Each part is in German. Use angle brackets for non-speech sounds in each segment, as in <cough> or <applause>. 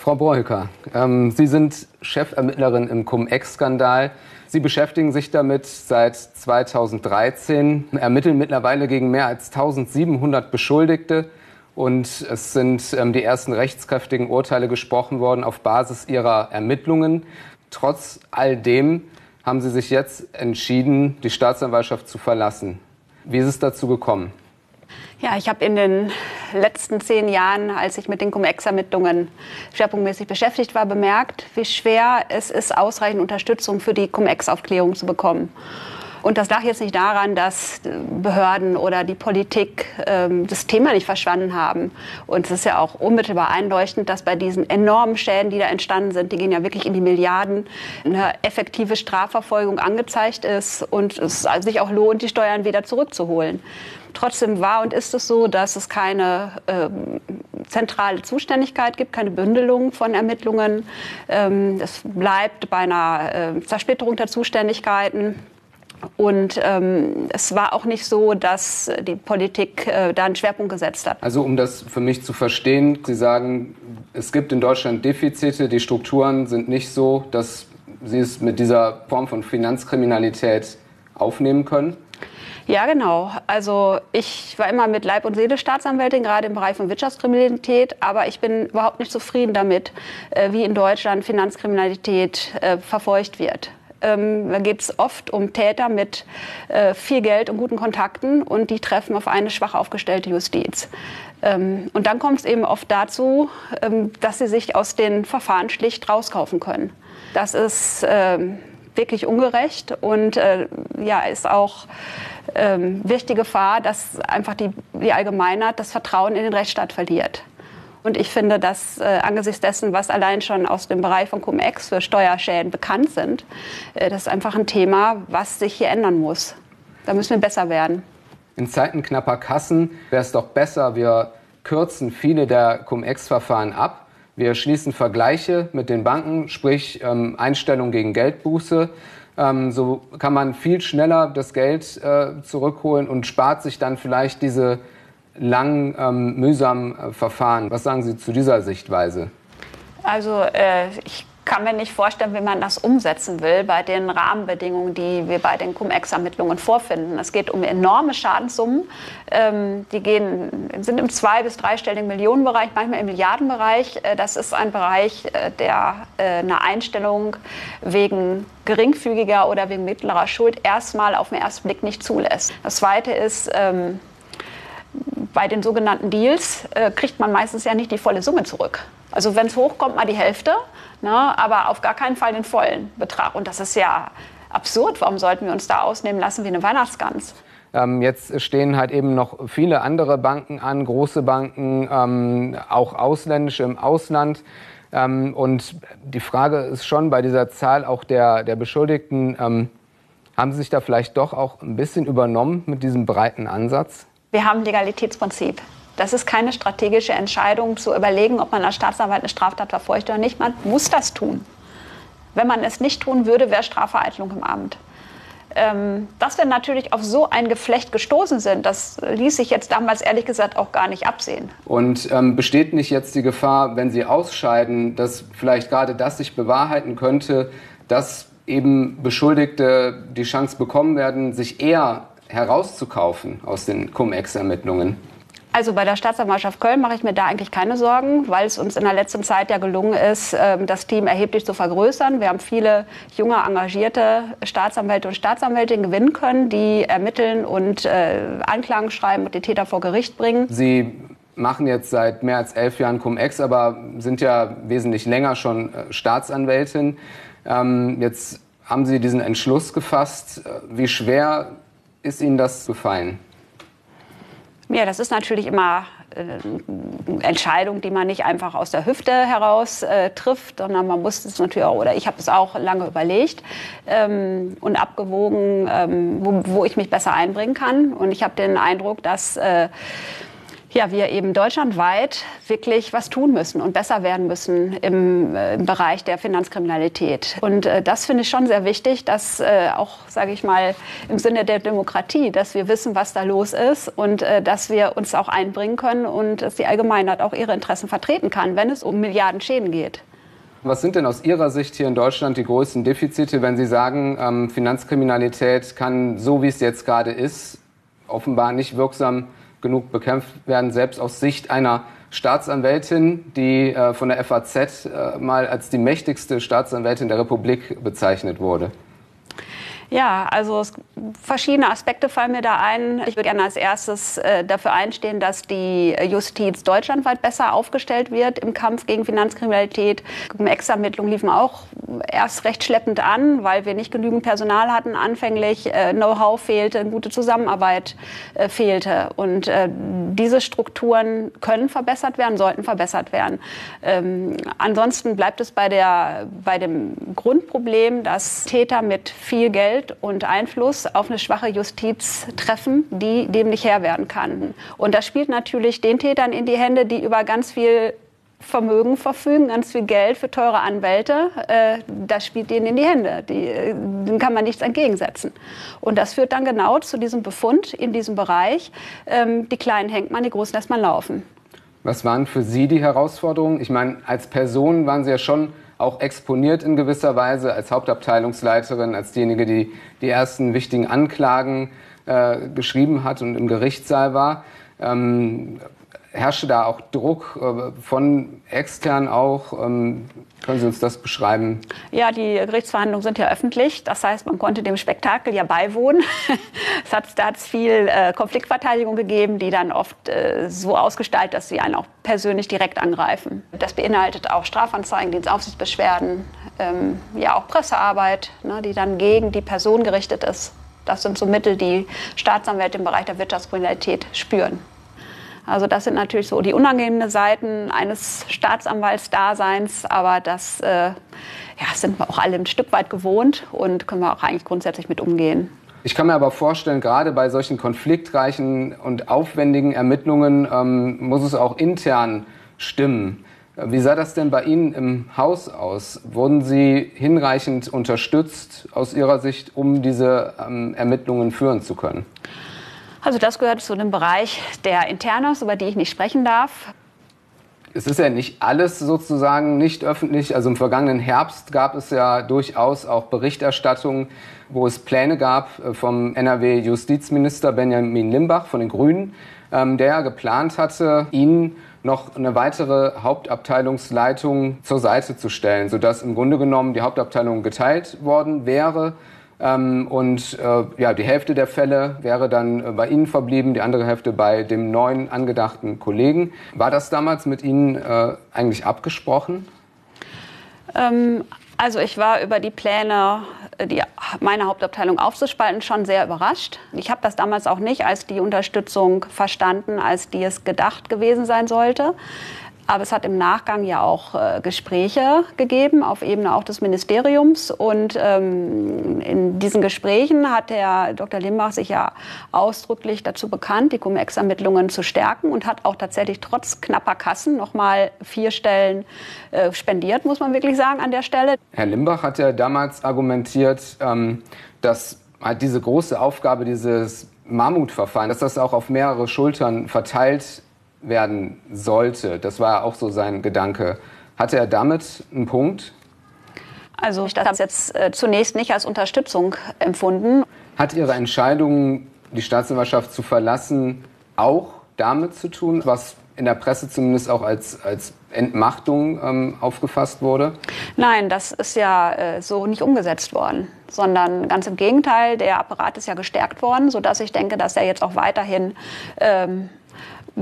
Frau Breuker, ähm, Sie sind Chefermittlerin im Cum-Ex-Skandal. Sie beschäftigen sich damit seit 2013, ermitteln mittlerweile gegen mehr als 1700 Beschuldigte. Und es sind ähm, die ersten rechtskräftigen Urteile gesprochen worden auf Basis ihrer Ermittlungen. Trotz all dem haben Sie sich jetzt entschieden, die Staatsanwaltschaft zu verlassen. Wie ist es dazu gekommen? Ja, ich habe in den letzten zehn Jahren, als ich mit den Cum-Ex-Ermittlungen schwerpunktmäßig beschäftigt war, bemerkt, wie schwer es ist, ausreichend Unterstützung für die Cum-Ex-Aufklärung zu bekommen. Und das lag jetzt nicht daran, dass Behörden oder die Politik ähm, das Thema nicht verstanden haben. Und es ist ja auch unmittelbar einleuchtend, dass bei diesen enormen Schäden, die da entstanden sind, die gehen ja wirklich in die Milliarden, eine effektive Strafverfolgung angezeigt ist und es sich auch lohnt, die Steuern wieder zurückzuholen. Trotzdem war und ist es so, dass es keine ähm, zentrale Zuständigkeit gibt, keine Bündelung von Ermittlungen. Ähm, es bleibt bei einer äh, Zersplitterung der Zuständigkeiten. Und ähm, es war auch nicht so, dass die Politik äh, da einen Schwerpunkt gesetzt hat. Also um das für mich zu verstehen, Sie sagen, es gibt in Deutschland Defizite, die Strukturen sind nicht so, dass Sie es mit dieser Form von Finanzkriminalität aufnehmen können? Ja, genau. Also ich war immer mit Leib und Seele Staatsanwältin, gerade im Bereich von Wirtschaftskriminalität, aber ich bin überhaupt nicht zufrieden damit, äh, wie in Deutschland Finanzkriminalität äh, verfolgt wird. Ähm, da geht es oft um Täter mit äh, viel Geld und guten Kontakten und die treffen auf eine schwach aufgestellte Justiz. Ähm, und dann kommt es eben oft dazu, ähm, dass sie sich aus den Verfahren schlicht rauskaufen können. Das ist wirklich ungerecht und äh, ja, ist auch ähm, wichtige Gefahr, dass einfach die, die Allgemeinheit das Vertrauen in den Rechtsstaat verliert. Und ich finde, dass äh, angesichts dessen, was allein schon aus dem Bereich von Cum-Ex für Steuerschäden bekannt sind, äh, das ist einfach ein Thema, was sich hier ändern muss. Da müssen wir besser werden. In Zeiten knapper Kassen wäre es doch besser, wir kürzen viele der Cum-Ex-Verfahren ab. Wir schließen Vergleiche mit den Banken, sprich ähm, Einstellung gegen Geldbuße. Ähm, so kann man viel schneller das Geld äh, zurückholen und spart sich dann vielleicht diese langen, ähm, mühsamen äh, Verfahren. Was sagen Sie zu dieser Sichtweise? Also äh, ich kann mir nicht vorstellen, wie man das umsetzen will bei den Rahmenbedingungen, die wir bei den Cum-Ex-Ermittlungen vorfinden. Es geht um enorme Schadenssummen. Ähm, die gehen, sind im zwei- bis dreistelligen Millionenbereich, manchmal im Milliardenbereich. Äh, das ist ein Bereich, äh, der äh, eine Einstellung wegen geringfügiger oder wegen mittlerer Schuld erstmal auf den ersten Blick nicht zulässt. Das Zweite ist, ähm, bei den sogenannten Deals äh, kriegt man meistens ja nicht die volle Summe zurück. Also wenn es hochkommt, mal die Hälfte, ne, aber auf gar keinen Fall den vollen Betrag. Und das ist ja absurd. Warum sollten wir uns da ausnehmen lassen wie eine Weihnachtsgans? Ähm, jetzt stehen halt eben noch viele andere Banken an, große Banken, ähm, auch ausländische im Ausland. Ähm, und die Frage ist schon bei dieser Zahl auch der, der Beschuldigten, ähm, haben Sie sich da vielleicht doch auch ein bisschen übernommen mit diesem breiten Ansatz? Wir haben Legalitätsprinzip. Das ist keine strategische Entscheidung zu überlegen, ob man als Staatsanwalt eine Straftat verfolgt oder nicht. Man muss das tun. Wenn man es nicht tun würde, wäre Strafvereitlung im Amt. Ähm, dass wir natürlich auf so ein Geflecht gestoßen sind, das ließ sich jetzt damals ehrlich gesagt auch gar nicht absehen. Und ähm, besteht nicht jetzt die Gefahr, wenn Sie ausscheiden, dass vielleicht gerade das sich bewahrheiten könnte, dass eben Beschuldigte die Chance bekommen werden, sich eher herauszukaufen aus den Cum-Ex-Ermittlungen? Also bei der Staatsanwaltschaft Köln mache ich mir da eigentlich keine Sorgen, weil es uns in der letzten Zeit ja gelungen ist, ähm, das Team erheblich zu vergrößern. Wir haben viele junge, engagierte Staatsanwälte und Staatsanwältinnen gewinnen können, die ermitteln und äh, Anklagen schreiben und die Täter vor Gericht bringen. Sie machen jetzt seit mehr als elf Jahren Cum-Ex, aber sind ja wesentlich länger schon äh, Staatsanwältin. Ähm, jetzt haben Sie diesen Entschluss gefasst. Äh, wie schwer ist Ihnen das gefallen? Ja, das ist natürlich immer eine äh, Entscheidung, die man nicht einfach aus der Hüfte heraus äh, trifft, sondern man muss es natürlich auch, oder ich habe es auch lange überlegt ähm, und abgewogen, ähm, wo, wo, ich mich besser einbringen kann. Und ich habe den Eindruck, dass äh, ja, wir eben deutschlandweit wirklich was tun müssen und besser werden müssen im, äh, im Bereich der Finanzkriminalität. Und äh, das finde ich schon sehr wichtig, dass äh, auch, sage ich mal, im Sinne der Demokratie, dass wir wissen, was da los ist und äh, dass wir uns auch einbringen können und dass die Allgemeinheit auch ihre Interessen vertreten kann, wenn es um Milliarden Schäden geht. Was sind denn aus Ihrer Sicht hier in Deutschland die größten Defizite, wenn Sie sagen, ähm, Finanzkriminalität kann, so wie es jetzt gerade ist, offenbar nicht wirksam genug bekämpft werden, selbst aus Sicht einer Staatsanwältin, die äh, von der FAZ äh, mal als die mächtigste Staatsanwältin der Republik bezeichnet wurde? Ja, also es, verschiedene Aspekte fallen mir da ein. Ich würde gerne als erstes äh, dafür einstehen, dass die Justiz deutschlandweit besser aufgestellt wird im Kampf gegen Finanzkriminalität. Ex-Ermittlungen liefen auch erst recht schleppend an, weil wir nicht genügend Personal hatten anfänglich, äh, Know-how fehlte, eine gute Zusammenarbeit äh, fehlte. Und äh, diese Strukturen können verbessert werden, sollten verbessert werden. Ähm, ansonsten bleibt es bei, der, bei dem Grundproblem, dass Täter mit viel Geld Geld und Einfluss auf eine schwache Justiz treffen, die dem nicht Herr werden kann. Und das spielt natürlich den Tätern in die Hände, die über ganz viel Vermögen verfügen, ganz viel Geld für teure Anwälte, äh, das spielt denen in die Hände. Die, äh, dem kann man nichts entgegensetzen. Und das führt dann genau zu diesem Befund in diesem Bereich. Ähm, die Kleinen hängt man, die Großen lässt man laufen. Was waren für Sie die Herausforderungen? Ich meine, als Person waren Sie ja schon auch exponiert in gewisser Weise als Hauptabteilungsleiterin, als diejenige, die die ersten wichtigen Anklagen äh, geschrieben hat und im Gerichtssaal war. Ähm, herrschte da auch Druck äh, von extern auch? Ähm, können Sie uns das beschreiben? Ja, die Gerichtsverhandlungen sind ja öffentlich. Das heißt, man konnte dem Spektakel ja beiwohnen. <laughs> es hat, da hat es viel äh, Konfliktverteidigung gegeben, die dann oft äh, so ausgestaltet, dass sie einen auch persönlich direkt angreifen. Das beinhaltet auch Strafanzeigen, Dienstaufsichtsbeschwerden, ähm, ja auch Pressearbeit, ne, die dann gegen die Person gerichtet ist. Das sind so Mittel, die Staatsanwälte im Bereich der Wirtschaftskriminalität spüren. Also das sind natürlich so die unangenehmen Seiten eines Staatsanwaltsdaseins, aber das äh, ja, sind wir auch alle ein Stück weit gewohnt und können wir auch eigentlich grundsätzlich mit umgehen. Ich kann mir aber vorstellen, gerade bei solchen konfliktreichen und aufwendigen Ermittlungen ähm, muss es auch intern stimmen. Wie sah das denn bei Ihnen im Haus aus? Wurden Sie hinreichend unterstützt aus Ihrer Sicht, um diese ähm, Ermittlungen führen zu können? Also das gehört zu dem Bereich der Internas, über die ich nicht sprechen darf. Es ist ja nicht alles sozusagen nicht öffentlich. Also im vergangenen Herbst gab es ja durchaus auch Berichterstattungen, wo es Pläne gab äh, vom NRW-Justizminister Benjamin Limbach von den Grünen, ähm, der geplant hatte, ihn noch eine weitere Hauptabteilungsleitung zur Seite zu stellen, sodass im Grunde genommen die Hauptabteilung geteilt worden wäre ähm, und äh, ja, die Hälfte der Fälle wäre dann äh, bei Ihnen verblieben, die andere Hälfte bei dem neuen angedachten Kollegen. War das damals mit Ihnen äh, eigentlich abgesprochen? Ähm, also ich war über die Pläne, äh, die, meine Hauptabteilung aufzuspalten, schon sehr überrascht. Ich habe das damals auch nicht als die Unterstützung verstanden, als die es gedacht gewesen sein sollte. Aber es hat im Nachgang ja auch äh, Gespräche gegeben, auf Ebene auch des Ministeriums. Und ähm, in diesen Gesprächen hat der Dr. Limbach sich ja ausdrücklich dazu bekannt, die Cum-Ex-Ermittlungen zu stärken und hat auch tatsächlich trotz knapper Kassen nochmal vier Stellen äh, spendiert, muss man wirklich sagen, an der Stelle. Herr Limbach hat ja damals argumentiert, ähm, dass halt diese große Aufgabe, dieses Mammutverfahren, dass das auch auf mehrere Schultern verteilt werden sollte. Das war auch so sein Gedanke. Hatte er damit einen Punkt? Also ich habe es jetzt äh, zunächst nicht als Unterstützung empfunden. Hat Ihre Entscheidung, die Staatsanwaltschaft zu verlassen, auch damit zu tun, was in der Presse zumindest auch als, als Entmachtung ähm, aufgefasst wurde? Nein, das ist ja äh, so nicht umgesetzt worden, sondern ganz im Gegenteil, der Apparat ist ja gestärkt worden, sodass ich denke, dass er jetzt auch weiterhin ähm,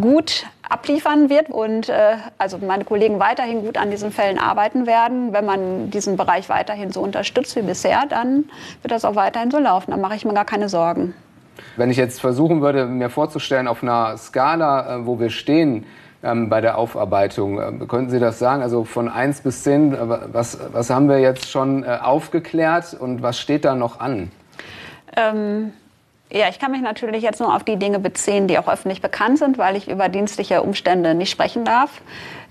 gut abliefern wird und äh, also meine Kollegen weiterhin gut an diesen Fällen arbeiten werden. Wenn man diesen Bereich weiterhin so unterstützt wie bisher, dann wird das auch weiterhin so laufen. Da mache ich mir gar keine Sorgen. Wenn ich jetzt versuchen würde, mir vorzustellen, auf einer Skala, äh, wo wir stehen ähm, bei der Aufarbeitung, äh, könnten Sie das sagen? Also von 1 bis 10, äh, was, was haben wir jetzt schon aufgeklärt und was steht da noch an? Ähm Ja, ich kann mich natürlich jetzt nur auf die Dinge beziehen, die auch öffentlich bekannt sind, weil ich über dienstliche Umstände nicht sprechen darf.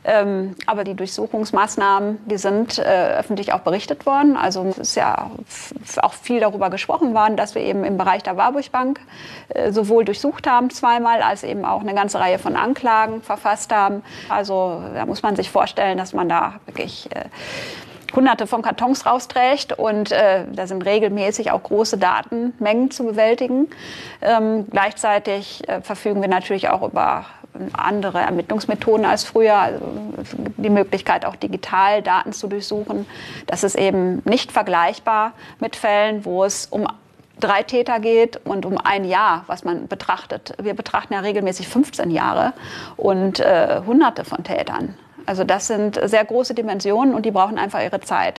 Ähm, aber die Durchsuchungsmaßnahmen, die sind äh, öffentlich auch berichtet worden. Also es ist ja auch viel darüber gesprochen worden, dass wir eben im Bereich der Warburg Bank äh, sowohl durchsucht haben zweimal, als eben auch eine ganze Reihe von Anklagen verfasst haben. Also da muss man sich vorstellen, dass man da wirklich äh, hunderte von Kartons rausträgt und äh, da sind regelmäßig auch große Datenmengen zu bewältigen. Ähm, gleichzeitig äh, verfügen wir natürlich auch über andere Ermittlungsmethoden als früher. Also die Möglichkeit, auch digital Daten zu durchsuchen. Das ist eben nicht vergleichbar mit Fällen, wo es um drei Täter geht und um ein Jahr, was man betrachtet. Wir betrachten ja regelmäßig 15 Jahre und äh, Hunderte von Tätern. Also das sind sehr große Dimensionen und die brauchen einfach ihre Zeit.